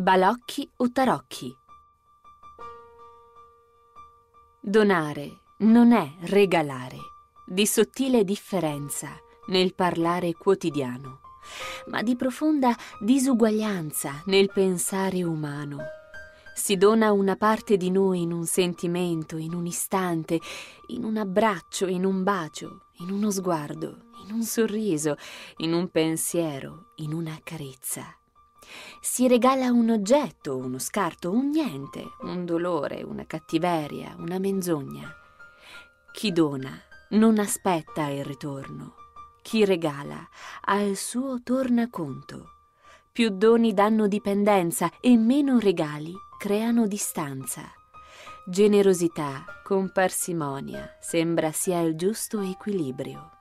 Balocchi o tarocchi. Donare non è regalare, di sottile differenza nel parlare quotidiano, ma di profonda disuguaglianza nel pensare umano. Si dona una parte di noi in un sentimento, in un istante, in un abbraccio, in un bacio, in uno sguardo, in un sorriso, in un pensiero, in una carezza. Si regala un oggetto, uno scarto, un niente, un dolore, una cattiveria, una menzogna. Chi dona non aspetta il ritorno. Chi regala ha il suo tornaconto. Più doni danno dipendenza e meno regali creano distanza. Generosità con parsimonia sembra sia il giusto equilibrio.